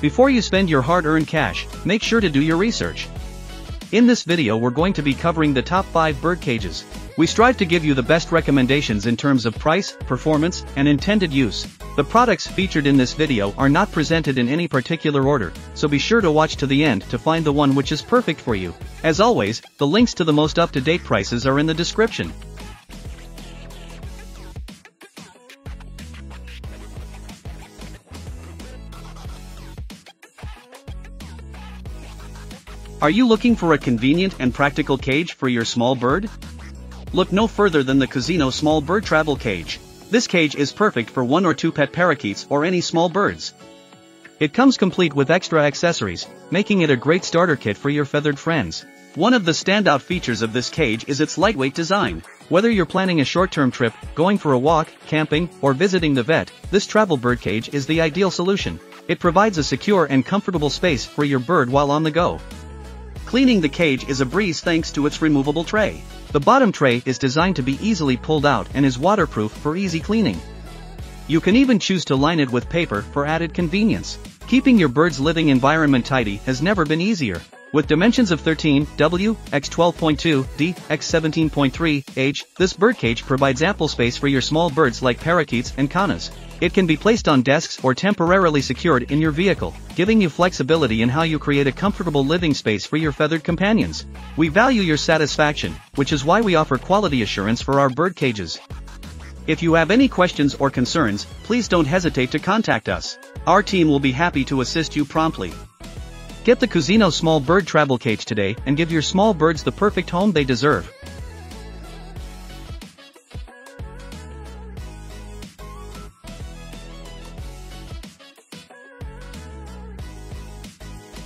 Before you spend your hard-earned cash, make sure to do your research. In this video we're going to be covering the top 5 bird cages. We strive to give you the best recommendations in terms of price, performance, and intended use. The products featured in this video are not presented in any particular order, so be sure to watch to the end to find the one which is perfect for you. As always, the links to the most up-to-date prices are in the description. Are you looking for a convenient and practical cage for your small bird? Look no further than the Kuzino Small Bird Travel Cage. This cage is perfect for one or two pet parakeets or any small birds. It comes complete with extra accessories, making it a great starter kit for your feathered friends. One of the standout features of this cage is its lightweight design. Whether you're planning a short-term trip, going for a walk, camping, or visiting the vet, this travel bird cage is the ideal solution. It provides a secure and comfortable space for your bird while on the go. Cleaning the cage is a breeze thanks to its removable tray. The bottom tray is designed to be easily pulled out and is waterproof for easy cleaning. You can even choose to line it with paper for added convenience. Keeping your bird's living environment tidy has never been easier. With dimensions of 13, W, x 12.2, D, x 17.3, H, this birdcage provides ample space for your small birds like parakeets and conures. It can be placed on desks or temporarily secured in your vehicle, giving you flexibility in how you create a comfortable living space for your feathered companions. We value your satisfaction, which is why we offer quality assurance for our bird cages. If you have any questions or concerns, please don't hesitate to contact us. Our team will be happy to assist you promptly. Get the Kuzino Small Bird Travel Cage today and give your small birds the perfect home they deserve.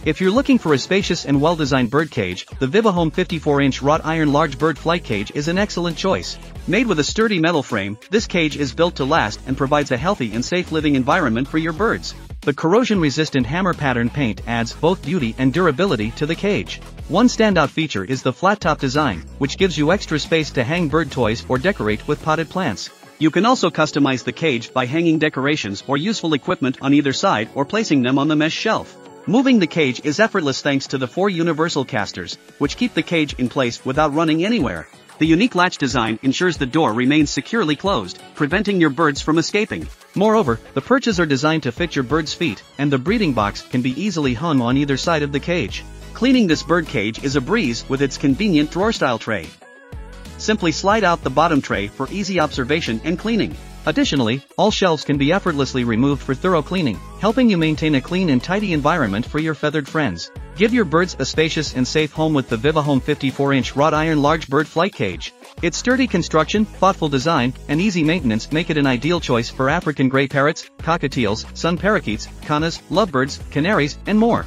If you're looking for a spacious and well-designed bird cage, the Vivohome 54-inch wrought iron large bird flight cage is an excellent choice. Made with a sturdy metal frame, this cage is built to last and provides a healthy and safe living environment for your birds. The corrosion-resistant hammer pattern paint adds both beauty and durability to the cage. One standout feature is the flat-top design, which gives you extra space to hang bird toys or decorate with potted plants. You can also customize the cage by hanging decorations or useful equipment on either side or placing them on the mesh shelf. Moving the cage is effortless thanks to the four universal casters, which keep the cage in place without running anywhere. The unique latch design ensures the door remains securely closed, preventing your birds from escaping. Moreover, the perches are designed to fit your bird's feet, and the breeding box can be easily hung on either side of the cage. Cleaning this bird cage is a breeze with its convenient drawer-style tray. Simply slide out the bottom tray for easy observation and cleaning. Additionally, all shelves can be effortlessly removed for thorough cleaning, helping you maintain a clean and tidy environment for your feathered friends. Give your birds a spacious and safe home with the Vivohome 54-inch wrought iron large bird flight cage. Its sturdy construction, thoughtful design, and easy maintenance make it an ideal choice for African gray parrots, cockatiels, sun parakeets, conures, lovebirds, canaries, and more.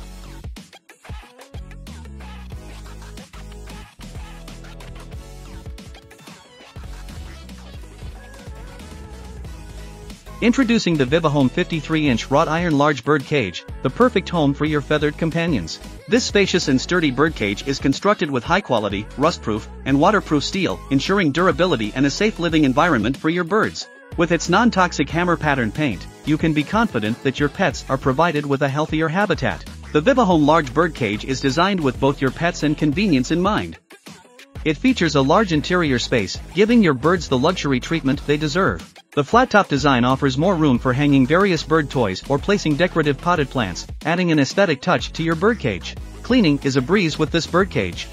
Introducing the Vivohome 53-inch wrought iron large bird cage, the perfect home for your feathered companions. This spacious and sturdy bird cage is constructed with high-quality, rust-proof, and waterproof steel, ensuring durability and a safe living environment for your birds. With its non-toxic hammer pattern paint, you can be confident that your pets are provided with a healthier habitat. The Vivohome large bird cage is designed with both your pets and convenience in mind. It features a large interior space, giving your birds the luxury treatment they deserve. The flat-top design offers more room for hanging various bird toys or placing decorative potted plants, adding an aesthetic touch to your birdcage. Cleaning is a breeze with this birdcage.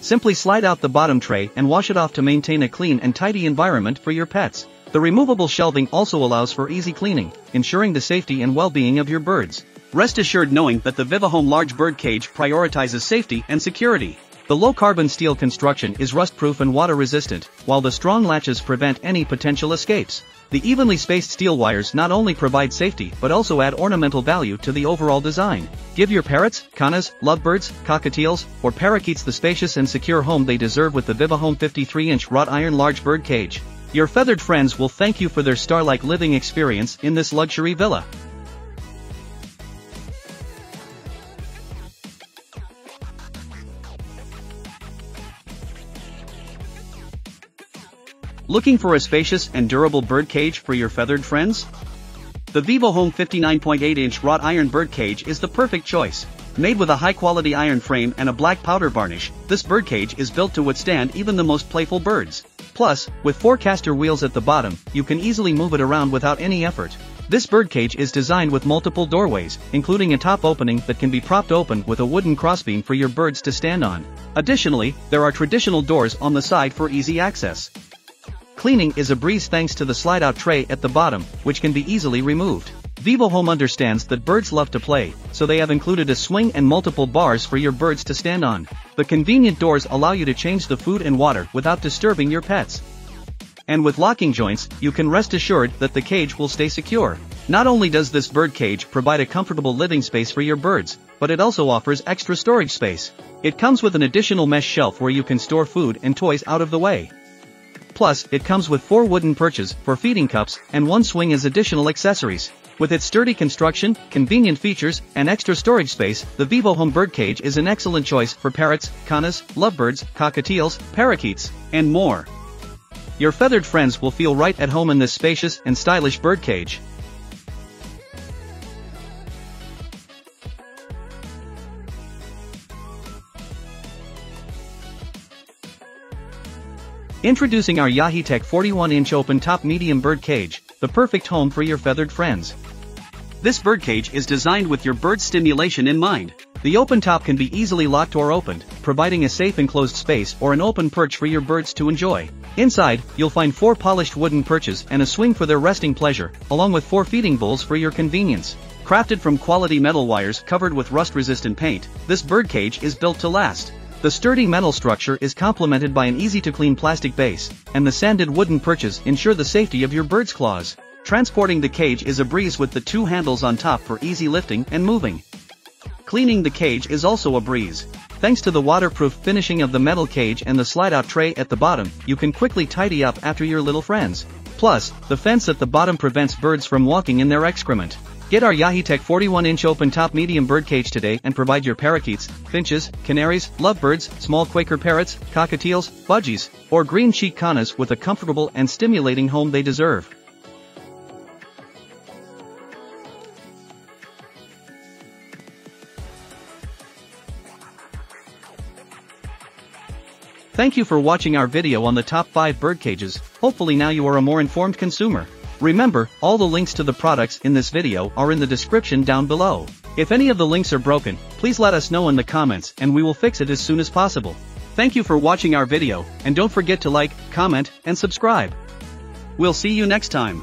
Simply slide out the bottom tray and wash it off to maintain a clean and tidy environment for your pets. The removable shelving also allows for easy cleaning, ensuring the safety and well-being of your birds. Rest assured knowing that the Vivohome large bird cage prioritizes safety and security. The low-carbon steel construction is rust-proof and water-resistant, while the strong latches prevent any potential escapes. The evenly spaced steel wires not only provide safety but also add ornamental value to the overall design. Give your parrots, conures, lovebirds, cockatiels, or parakeets the spacious and secure home they deserve with the Vivohome 53-inch wrought iron large bird cage. Your feathered friends will thank you for their star-like living experience in this luxury villa. Looking for a spacious and durable bird cage for your feathered friends? The Vivo Home 59.8-inch wrought iron bird cage is the perfect choice. Made with a high-quality iron frame and a black powder varnish, this birdcage is built to withstand even the most playful birds. Plus, with four caster wheels at the bottom, you can easily move it around without any effort. This birdcage is designed with multiple doorways, including a top opening that can be propped open with a wooden crossbeam for your birds to stand on. Additionally, there are traditional doors on the side for easy access. Cleaning is a breeze thanks to the slide-out tray at the bottom, which can be easily removed. Vivo Home understands that birds love to play, so they have included a swing and multiple bars for your birds to stand on. The convenient doors allow you to change the food and water without disturbing your pets. And with locking joints, you can rest assured that the cage will stay secure. Not only does this bird cage provide a comfortable living space for your birds, but it also offers extra storage space. It comes with an additional mesh shelf where you can store food and toys out of the way. Plus, it comes with four wooden perches for feeding cups and one swing as additional accessories. With its sturdy construction, convenient features, and extra storage space, the Vivo Home Bird Cage is an excellent choice for parrots, conures, lovebirds, cockatiels, parakeets, and more. Your feathered friends will feel right at home in this spacious and stylish birdcage. Introducing our Yaheetech 41-inch open-top medium bird cage, the perfect home for your feathered friends. This birdcage is designed with your bird stimulation in mind. The open top can be easily locked or opened, providing a safe enclosed space or an open perch for your birds to enjoy. Inside, you'll find four polished wooden perches and a swing for their resting pleasure, along with four feeding bowls for your convenience. Crafted from quality metal wires covered with rust-resistant paint, this birdcage is built to last. The sturdy metal structure is complemented by an easy-to-clean plastic base, and the sanded wooden perches ensure the safety of your bird's claws. Transporting the cage is a breeze with the two handles on top for easy lifting and moving. Cleaning the cage is also a breeze. Thanks to the waterproof finishing of the metal cage and the slide-out tray at the bottom, you can quickly tidy up after your little friends. Plus, the fence at the bottom prevents birds from walking in their excrement. Get our Yaheetech 41-inch open-top medium bird cage today and provide your parakeets, finches, canaries, lovebirds, small Quaker parrots, cockatiels, budgies, or green cheek conures with a comfortable and stimulating home they deserve. Thank you for watching our video on the top 5 bird cages, hopefully now you are a more informed consumer. Remember, all the links to the products in this video are in the description down below. If any of the links are broken, please let us know in the comments and we will fix it as soon as possible. Thank you for watching our video, and don't forget to like, comment, and subscribe. We'll see you next time.